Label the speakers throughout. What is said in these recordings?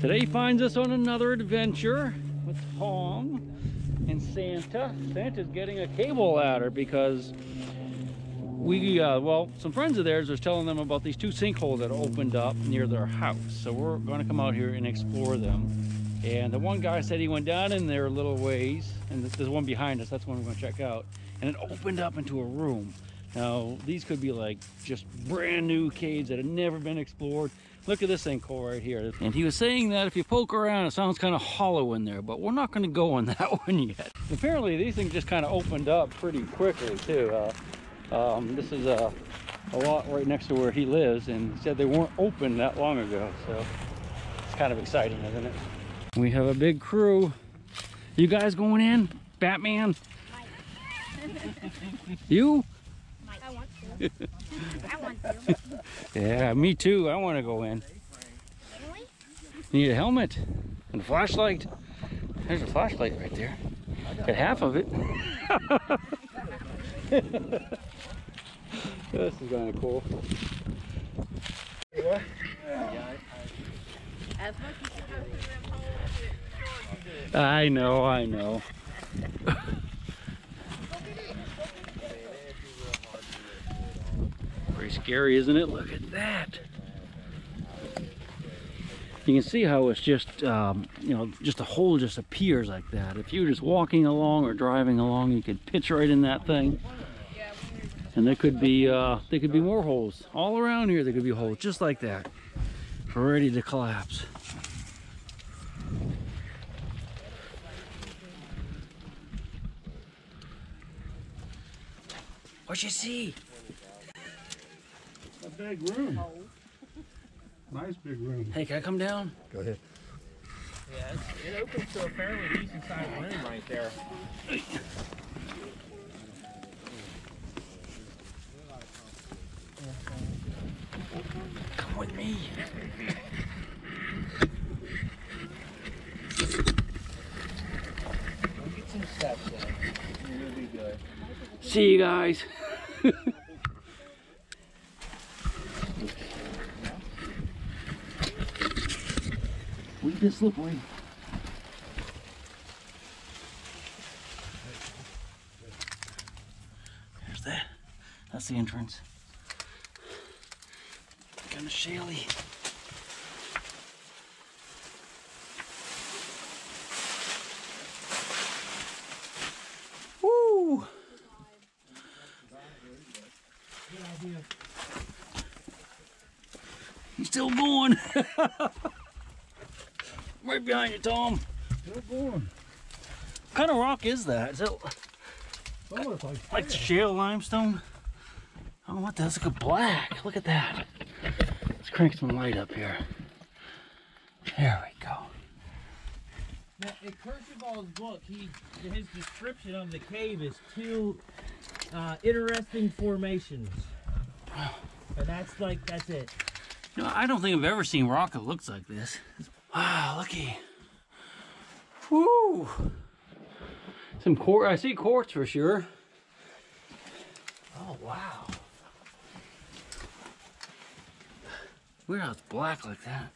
Speaker 1: Today finds us on another adventure with Tom and Santa. Santa's getting a cable ladder because we, uh, well, some friends of theirs was telling them about these two sinkholes that opened up near their house. So we're going to come out here and explore them. And the one guy said he went down in there a little ways, and there's one behind us. That's one we're going to check out. And it opened up into a room. Now, these could be like just brand new caves that have never been explored. Look at this sinkhole right here. And he was saying that if you poke around, it sounds kind of hollow in there, but we're not going to go on that one yet. Apparently, these things just kind of opened up pretty quickly, too. Uh, um, this is a, a lot right next to where he lives, and he said they weren't open that long ago, so it's kind of exciting, isn't it? We have a big crew. You guys going in? Batman? you?
Speaker 2: I want to. I want to.
Speaker 1: Yeah, me too. I want to go in. Need a helmet and a flashlight. There's a flashlight right there. Got half of it. this is kind of cool.
Speaker 2: As much as you go through them holes, it
Speaker 1: I know, I know. Scary, isn't it? Look at that. You can see how it's just, um, you know, just a hole just appears like that. If you're just walking along or driving along, you could pitch right in that thing. And there could be, uh, there could be more holes. All around here, there could be holes just like that. Ready to collapse. What you see?
Speaker 3: A big room. Nice big room.
Speaker 1: Hey, can I come down?
Speaker 3: Go ahead.
Speaker 4: Yeah, it opens to a fairly decent sized room right there.
Speaker 1: Come with me.
Speaker 4: We'll get some steps in. and You'll be good.
Speaker 1: See you guys. we get slippery. There's that. That's the entrance. Kind of shaly. Woo! He's still going. right behind you, Tom.
Speaker 3: Going.
Speaker 1: What kind of rock is that? Is it
Speaker 3: Oh, it's like,
Speaker 1: like shale limestone? I don't know what that is. Look at black. Look at that. Let's crank some light up here. There we go.
Speaker 4: Now, in Kercheval's book, he his description of the cave is two uh, interesting formations. And that's like, that's it.
Speaker 1: No, I don't think I've ever seen rock that looks like this. Wow, looky. Woo! Some quartz. I see quartz for sure. Oh wow! Weird how it's black like that.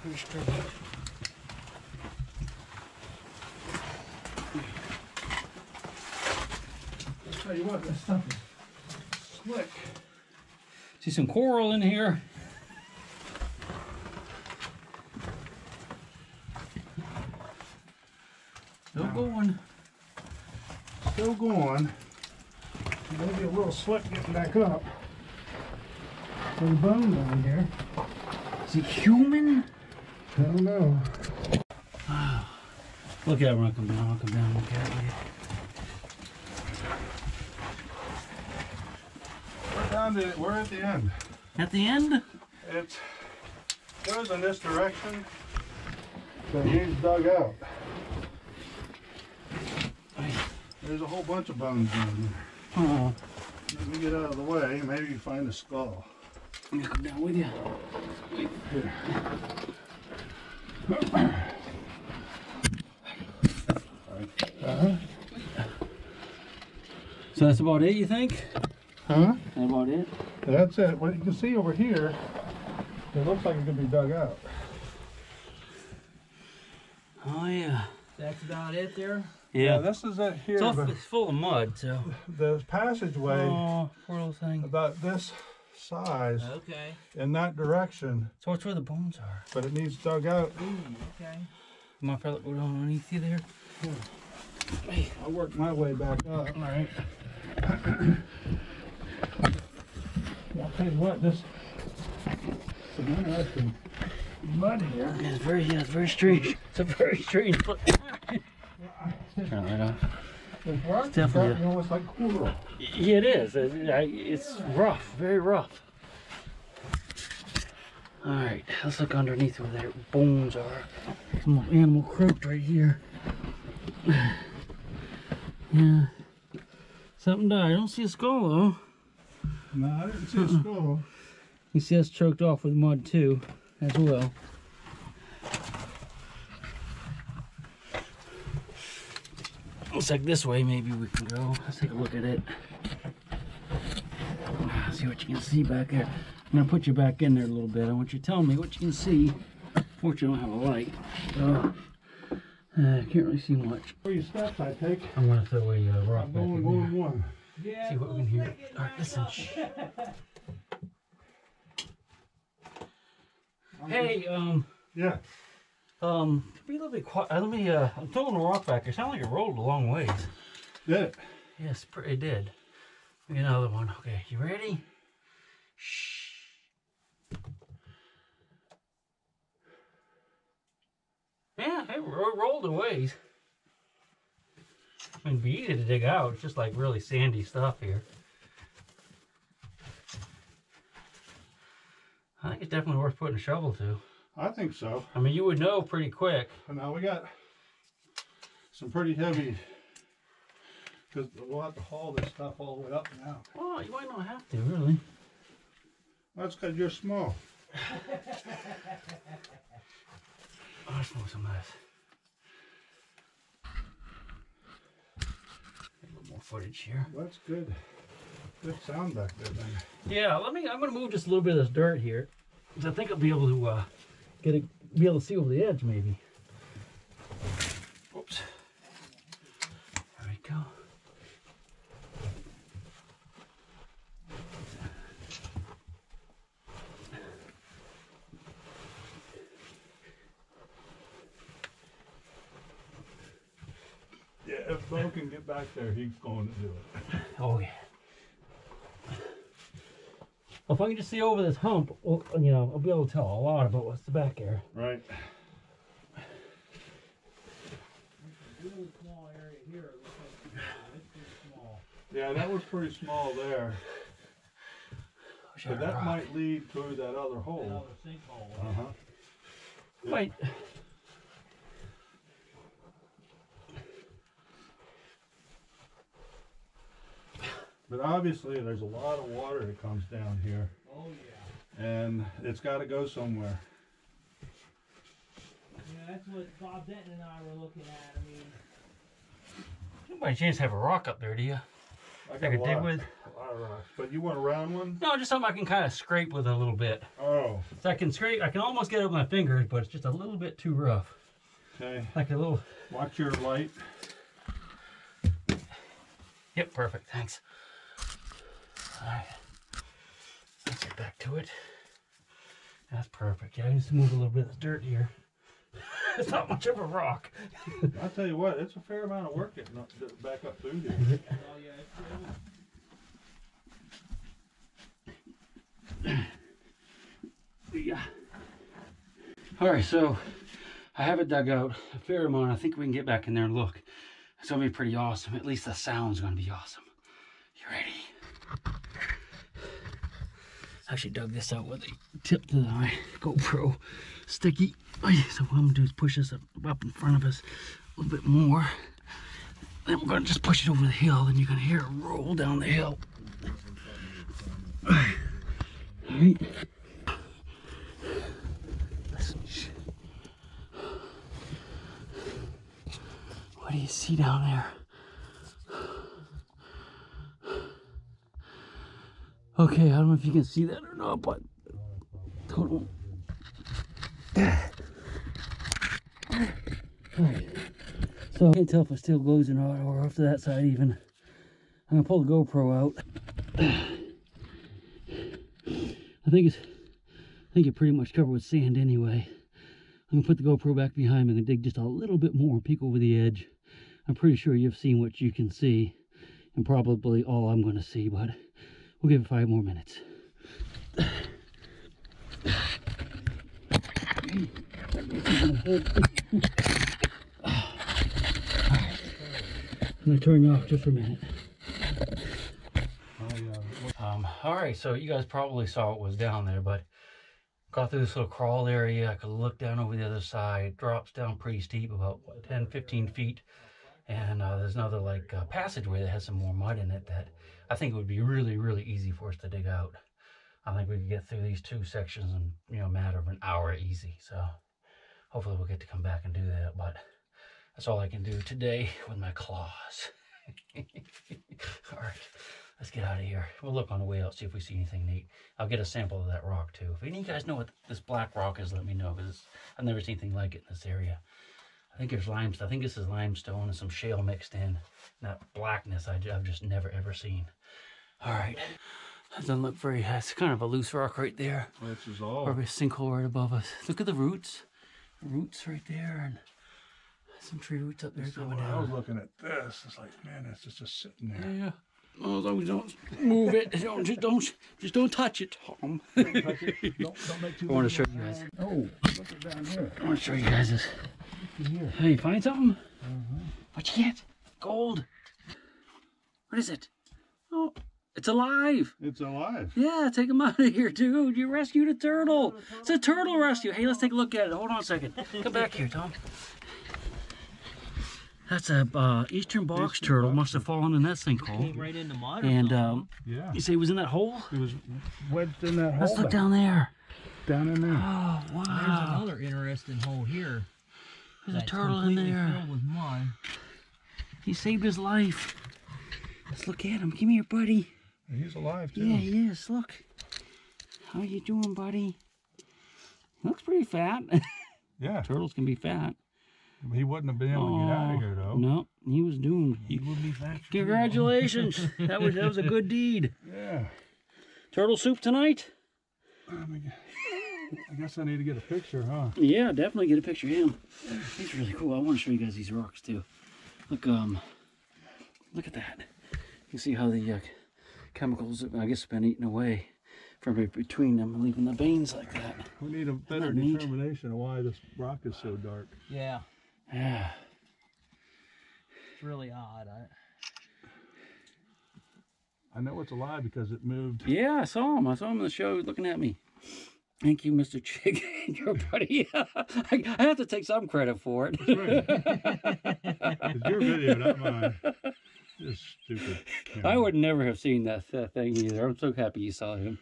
Speaker 1: Pretty strange.
Speaker 3: I'll tell you what, this stuff is slick.
Speaker 1: See some coral in here. Still going.
Speaker 3: Still going. Maybe a little slick getting back up. Some bone down here.
Speaker 1: Is it human?
Speaker 3: I don't know.
Speaker 1: Look at it when I come down. I'll come down. Look at it.
Speaker 3: We're down to, we're at the end.
Speaker 1: At the end?
Speaker 3: It goes in this direction. So he's dug out. There's a whole bunch of bones down there.
Speaker 1: Oh,
Speaker 3: Let me get out of the way. Maybe you find a skull.
Speaker 1: I'm gonna come down with you.
Speaker 3: Here. Uh-huh.
Speaker 1: So that's about it, you think?
Speaker 3: Huh?
Speaker 1: That about it?
Speaker 3: That's it. What you can see over here It looks like it could be dug out.
Speaker 1: Oh yeah.
Speaker 4: That's about it there.
Speaker 1: Yeah.
Speaker 3: this is it here.
Speaker 1: it's, all, it's full of mud, so.
Speaker 3: the passageway
Speaker 1: Oh, poor little thing.
Speaker 3: about this size
Speaker 4: Okay.
Speaker 3: in that direction,
Speaker 1: So it's where the bones are.
Speaker 3: but it needs dug out.
Speaker 4: Okay.
Speaker 1: My on, fella, go down underneath you there. Yeah.
Speaker 3: I'll work my way back up.
Speaker 1: All right.
Speaker 3: I'll tell you what, this some interesting mud here.
Speaker 1: Yeah, it's very, yeah, it's very strange. It's a very strange. Turn that off.
Speaker 3: It's
Speaker 1: definitely
Speaker 3: you know, it's like coral.
Speaker 1: Yeah, it is. It- It's rough, very rough. All right, let's look underneath where their bones are. Some animal croaked right here. Yeah, something died. I don't see a skull though.
Speaker 3: No, I didn't see a skull.
Speaker 1: You see us choked off with mud too, as well. Looks like this way maybe we can go. Let's take a look at it. See what you can see back there. I'm gonna put you back in there a little bit. I want you to tell me what you can see. Fortunately, I don't have a light, so uh, I can't really see much.
Speaker 3: Three steps I take.
Speaker 1: I'm gonna throw a uh, rock
Speaker 3: I'm
Speaker 1: back
Speaker 3: going
Speaker 1: in
Speaker 3: one
Speaker 1: there.
Speaker 3: one.
Speaker 4: Yeah.
Speaker 1: See what we can hear. All right, listen. Hey, um,
Speaker 3: Yeah.
Speaker 1: Um, be a little bit quiet. Uh, let me, uh, I'm throwing a rock back. It sounded like it rolled a long ways.
Speaker 3: Did it?
Speaker 1: Yes, it did. Give me another one. Okay, you ready? Shh. Yeah, it rolled a ways. I mean, it'd be easy to dig out. It's just like really sandy stuff here. I think it's definitely worth putting a shovel to.
Speaker 3: I think so.
Speaker 1: I mean, you would know pretty quick.
Speaker 3: And now we got some pretty heavy, because we'll have to haul this stuff all the way up now.
Speaker 1: Well, you might not have to, really.
Speaker 3: That's because you're small.
Speaker 1: Oh, let's move some of this. A little more footage here.
Speaker 3: That's good. Good sound back there then.
Speaker 1: Yeah, let me. I'm gonna move just a little bit of this dirt here, I think I'll be able to uh, get a, be able to see over the edge, maybe. Oops. There we go.
Speaker 3: Yeah, if Beau can get back there, he's going to do it.
Speaker 1: Oh yeah. Well, if I can just see over this hump, well, you know, I'll be able to tell a lot about what's the back there.
Speaker 3: Right.
Speaker 4: Really small area here. It looks like it's pretty small.
Speaker 3: Yeah, that was pretty small there. But that
Speaker 1: rock.
Speaker 3: might lead to that other hole.
Speaker 4: Another sinkhole.
Speaker 3: Uh huh.
Speaker 1: Might.
Speaker 3: But obviously, there's a lot of water that comes down here,
Speaker 4: Oh yeah.
Speaker 3: and it's got to go somewhere.
Speaker 4: Yeah, that's what Bob Denton and I were looking at. I mean,
Speaker 1: You by chance have a rock up there, do you?
Speaker 3: I
Speaker 1: I
Speaker 3: got a
Speaker 1: could
Speaker 3: lot,
Speaker 1: dig with?
Speaker 3: a lot of rocks. But you want a round one?
Speaker 1: No, just something I can kind of scrape with a little bit.
Speaker 3: Oh,
Speaker 1: So I can scrape, I can almost get it with my fingers, but it's just a little bit too rough.
Speaker 3: okay.
Speaker 1: Like a little,
Speaker 3: Watch your light.
Speaker 1: yep, perfect, thanks. All right, let's get back to it. That's perfect. Yeah, I just move a little bit of dirt here. it's not much of a rock.
Speaker 3: I'll tell you what, it's a fair amount of work getting up, back up through here.
Speaker 4: oh yeah,
Speaker 1: Yeah. All right, so I have it dug out a fair amount. I think we can get back in there and look. It's gonna be pretty awesome. At least the sound's gonna be awesome. You ready? Actually dug this out with a tip to my GoPro sticky. So what I'm gonna do is push this up, up in front of us a little bit more. Then we're gonna just push it over the hill, and you're gonna hear it roll down the hill. All right. What do you see down there? Okay, I don't know if you can see that or not, but total So I can't tell if it still glows or not, or off to that side even. I'm gonna pull the GoPro out. I think it's, I think it pretty much covered with sand anyway. I'm gonna put the GoPro back behind me and dig just a little bit more and peek over the edge. I'm pretty sure you've seen what you can see, and probably all I'm gonna see, but we'll give it five more minutes. I'm gonna turn you off just for a minute. Um, all right, so you guys probably saw what was down there, but got through this little crawl area. I could look down over the other side. Drops down pretty steep, about what, 10, 15 feet. And uh, there's another like uh, passageway that has some more mud in it that I think it would be really, really easy for us to dig out. I think we could get through these two sections in you know a matter of an hour easy. So hopefully we'll get to come back and do that. But that's all I can do today with my claws. all right, let's get out of here. We'll look on the way out, see if we see anything neat. I'll get a sample of that rock too. If any of you guys know what this black rock is, let me know because I've never seen anything like it in this area. I think there's limestone. I think this is limestone and some shale mixed in. And that blackness I, have just never ever seen. All right. That doesn't look very, it's kind of a loose rock right there.
Speaker 3: This is all.
Speaker 1: Probably a sinkhole right above us. Look at the roots. Roots right there and some tree roots up there
Speaker 3: So
Speaker 1: coming
Speaker 3: when I was looking at this, it's like, man, it's just, just sitting there.
Speaker 1: Yeah. Oh, as long as you don't move it. Don't, just don't just don't touch it, Tom.
Speaker 3: Don't, touch it. don't, don't make too
Speaker 1: I want to show you guys.
Speaker 3: Oh, look at down here.
Speaker 1: I want to show you guys this.
Speaker 3: Here.
Speaker 1: Hey, you find something? Mm-hmm. What you get? Gold. What is it? Oh, it's alive.
Speaker 3: It's alive.
Speaker 1: Yeah, take him out of here, dude. You rescued a turtle. It's a turtle rescue. Hey, let's take a look at it. Hold on a second. Come back here, Tom. That's a uh, eastern box turtle. Must have fallen in that
Speaker 4: Came
Speaker 1: sinkhole.
Speaker 4: right in the mud.
Speaker 1: And um,
Speaker 3: Yeah.
Speaker 1: you say it was in that hole?
Speaker 3: It was wedged in that hole.
Speaker 1: Let's look
Speaker 3: down,
Speaker 1: down there.
Speaker 3: down in there.
Speaker 1: Oh, wow!
Speaker 4: There's another interesting hole here.
Speaker 1: There's a turtle in there.
Speaker 4: With mud.
Speaker 1: He saved his life. Let's look at him. Come here, buddy.
Speaker 3: He's alive too.
Speaker 1: Yeah, he is. Look. How you doing, buddy? He looks pretty fat.
Speaker 3: Yeah.
Speaker 1: Turtles can be fat.
Speaker 3: He wouldn't have been able to get out of here though.
Speaker 1: No, he was doomed.
Speaker 3: He would be back.
Speaker 1: Congratulations. that was that was a good deed.
Speaker 3: Yeah.
Speaker 1: Turtle soup tonight?
Speaker 3: Let I guess I need to get a picture, huh?
Speaker 1: Yeah, definitely get a picture of him. He's really cool. I want to show you guys these rocks too. Look, um, look at that. You see how the uh, chemicals, I guess, have been eaten away from between them, leaving the veins like that.
Speaker 3: We need a better
Speaker 1: that neat?
Speaker 3: determination of why this rock is so dark.
Speaker 4: Yeah,
Speaker 1: Yeah.
Speaker 4: it's really odd. I,
Speaker 3: I know it's alive because it moved.
Speaker 1: Yeah, I saw him. I saw him in the show. Looking at me. Thank you, Mr. Chigg. Your buddy. I, I have to take some credit for it.
Speaker 3: It's your video, not mine. It's stupid.
Speaker 1: I would never have seen that, that thing either. I'm so happy you saw him.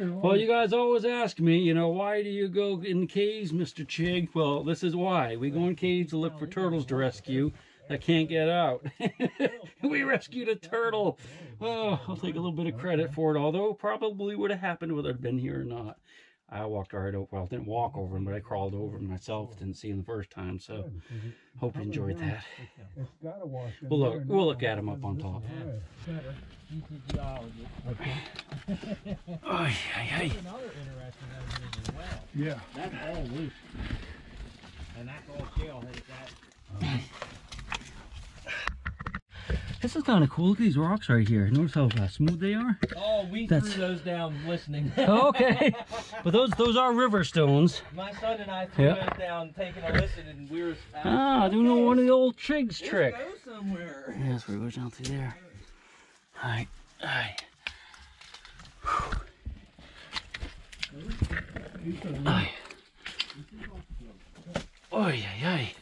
Speaker 1: Well, you guys always ask me, you know, why do you go in caves, Mr. Chigg? Well, this is why. We go in caves to look for turtles to rescue that can't get out. we rescued a turtle. Oh, I'll take a little bit of credit for it, although it probably would have happened whether I'd been here or not. I walked right over. Well, I didn't walk over him, but I crawled over him myself. Didn't see him the first time, so hope you enjoyed that.
Speaker 3: It's gotta wash in
Speaker 1: We'll look.
Speaker 3: there
Speaker 1: We'll look at him up on top.
Speaker 4: well.
Speaker 3: Yeah.
Speaker 4: That's all loose. And that's all shale headed that.
Speaker 1: This is kind of cool. Look at these rocks right here. Notice how uh, smooth they are.
Speaker 4: Oh, we
Speaker 1: That's-
Speaker 4: threw those down listening.
Speaker 1: okay, but those those are river stones.
Speaker 4: My son and I threw
Speaker 1: Yeah.
Speaker 4: those down taking a listen and we were
Speaker 1: Ah, I do know one of the old Chigg's
Speaker 4: Let's
Speaker 1: trick.
Speaker 4: go somewhere.
Speaker 1: Where it goes down through there. Alright, alright. Aye. Oy, ay, ay.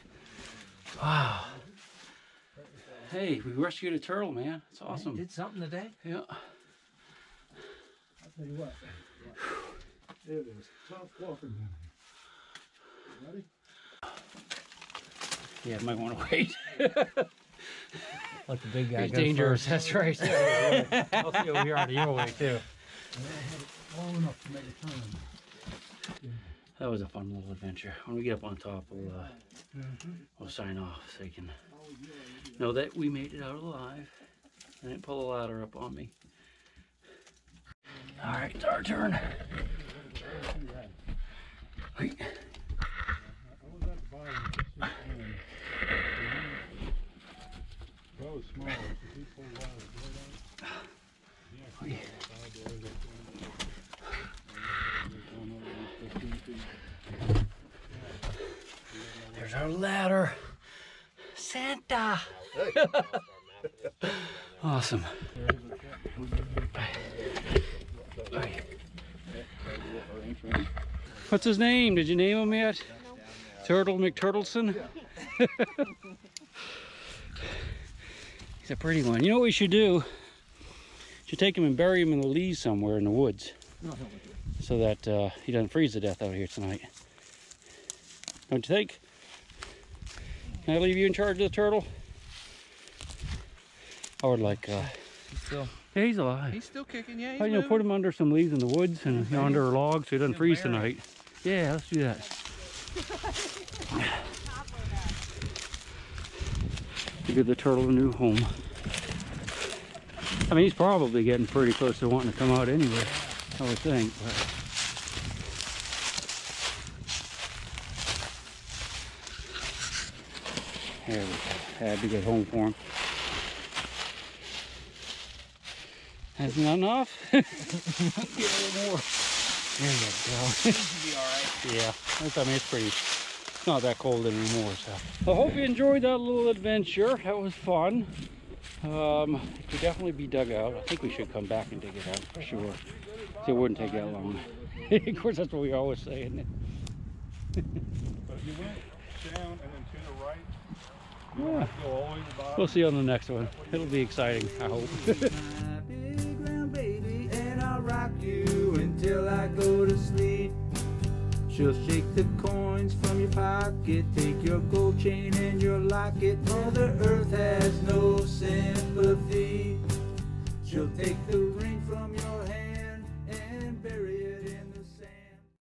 Speaker 1: Wow. Hey, we rescued a turtle, man. It's awesome.
Speaker 4: Did something today?
Speaker 1: Yeah.
Speaker 3: I'll tell you what. There it is tough walking down here. Ready?
Speaker 1: Yeah, might want to wait.
Speaker 4: Let the big guy
Speaker 1: It's dangerous. That's right. I'll see over here out of your way, too.
Speaker 3: Long enough to make a turn.
Speaker 1: That was a fun little adventure. When we get up on top, we'll uh, we'll sign off so you can know that we made it out alive. I didn't pull a ladder up on me. All right, it's our turn. Wait. There's our ladder. Santa. Awesome. What's his name? Did you name him yet? Turtle McTurtleson? He's a pretty one. You know what we should do? Should take him and bury him in the leaves somewhere in the woods. So that uh, he doesn't freeze to death out here tonight. Don't you think? Can I leave you in charge of the turtle? I would like, uh,
Speaker 5: He's still,
Speaker 1: yeah, he's alive.
Speaker 5: he's still kicking. Yeah, he's
Speaker 1: Oh, you know, put him under some leaves in the woods and you know, under a log so he doesn't
Speaker 5: Yeah,
Speaker 1: freeze
Speaker 5: bury
Speaker 1: tonight. Yeah, let's do that. To give the turtle a new home. I mean, he's probably getting pretty close to wanting to come out anyway, I would think. But... There we go. Had to get home for him. That's not enough. Get a little more. There you go. yeah, that's, I mean, it's pretty, it's not that cold anymore, so. I hope you enjoyed that little adventure. That was fun. Um, it could definitely be dug out. I think we should come back and dig it out for sure. It wouldn't take that long. of course, that's what we always say, isn't it?
Speaker 3: But if you went down and then to the right,
Speaker 1: Yeah.
Speaker 3: go all the way to the bottom.
Speaker 1: We'll see you on the next one. It'll be exciting, I hope.
Speaker 6: Go to sleep. She'll shake the coins from your pocket, take your gold chain and your locket. Mother Earth has no
Speaker 4: sympathy. She'll take the ring from your hand and bury it.